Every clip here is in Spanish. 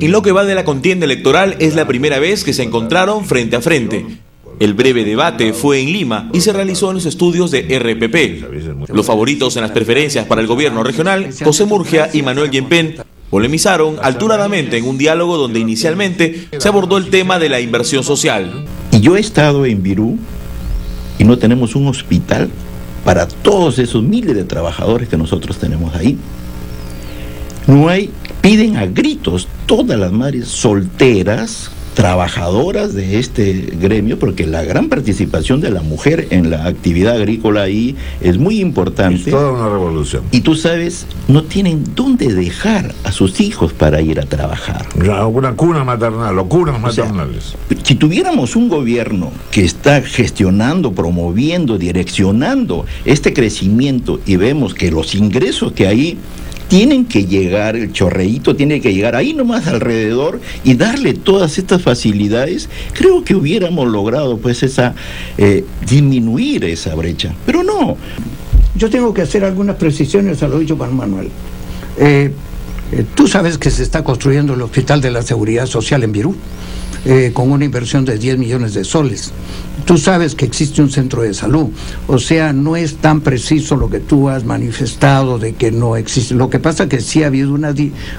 En lo que va de la contienda electoral es la primera vez que se encontraron frente a frente. El breve debate fue en Lima y se realizó en los estudios de RPP. Los favoritos en las preferencias para el gobierno regional, José Murgia y Manuel Yempen, polemizaron alturadamente en un diálogo donde inicialmente se abordó el tema de la inversión social. Y yo he estado en Virú y no tenemos un hospital para todos esos miles de trabajadores que nosotros tenemos ahí. No hay, piden a gritos todas las madres solteras trabajadoras de este gremio, porque la gran participación de la mujer en la actividad agrícola ahí es muy importante. Es toda una revolución. Y tú sabes, no tienen dónde dejar a sus hijos para ir a trabajar. Una cuna maternal o cunas maternales. si tuviéramos un gobierno que está gestionando, promoviendo, direccionando este crecimiento y vemos que los ingresos que hay tienen que llegar, el chorreíto tiene que llegar ahí nomás alrededor y darle todas estas facilidades, creo que hubiéramos logrado pues esa, eh, disminuir esa brecha. Pero no. Yo tengo que hacer algunas precisiones a lo dicho Juan Manuel. Eh, eh, tú sabes que se está construyendo el Hospital de la Seguridad Social en Virú. Con una inversión de 10 millones de soles. Tú sabes que existe un centro de salud, o sea, no es tan preciso lo que tú has manifestado de que no existe. Lo que pasa es que sí ha habido una,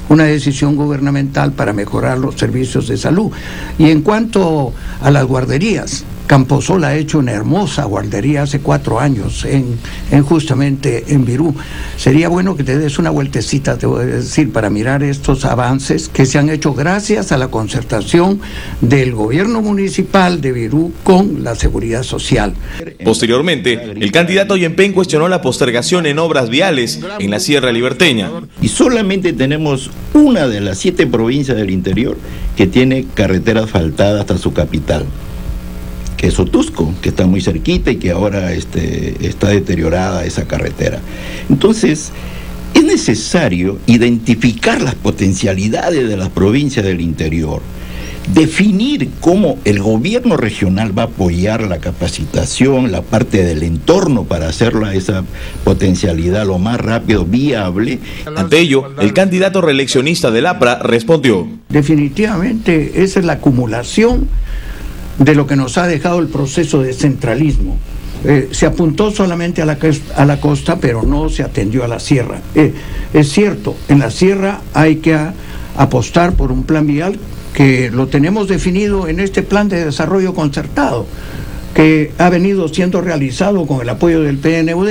una decisión gubernamental para mejorar los servicios de salud. Y en cuanto a las guarderías, Camposol ha hecho una hermosa guardería hace cuatro años en, en, justamente en Virú. Sería bueno que te des una vueltecita, te voy a decir, para mirar estos avances que se han hecho gracias a la concertación del gobierno municipal de Virú con la seguridad social. Posteriormente, el candidato Yempen cuestionó la postergación en obras viales en la Sierra Liberteña. Y solamente tenemos una de las siete provincias del interior que tiene carretera asfaltada hasta su capital que es Otusco, que está muy cerquita y que ahora este, está deteriorada esa carretera. Entonces, es necesario identificar las potencialidades de las provincias del interior, definir cómo el gobierno regional va a apoyar la capacitación, la parte del entorno para hacerla esa potencialidad lo más rápido viable. Ante ello, el candidato reeleccionista del APRA respondió. Definitivamente esa es la acumulación de lo que nos ha dejado el proceso de centralismo. Eh, se apuntó solamente a la, a la costa, pero no se atendió a la sierra. Eh, es cierto, en la sierra hay que apostar por un plan vial que lo tenemos definido en este plan de desarrollo concertado que ha venido siendo realizado con el apoyo del PNUD.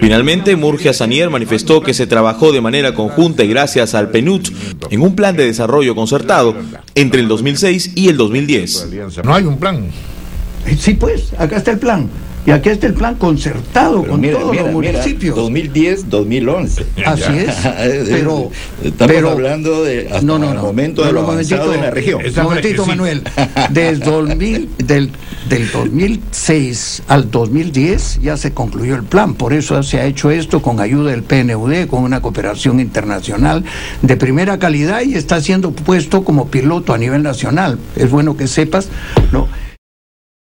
Finalmente, Murgia Sanier manifestó que se trabajó de manera conjunta y gracias al PNUD en un plan de desarrollo concertado entre el 2006 y el 2010. No hay un plan. Sí, pues, acá está el plan. Y aquí está el plan concertado con todos los municipios. 2010-2011. Así es. Pero estamos hablando de hasta no, no, no, el momento de lo avanzado en la región. Un momentito, Manuel. Desde 2000, del, del 2006 al 2010 ya se concluyó el plan. Por eso se ha hecho esto con ayuda del PNUD, con una cooperación internacional de primera calidad y está siendo puesto como piloto a nivel nacional. Es bueno que sepas, ¿no?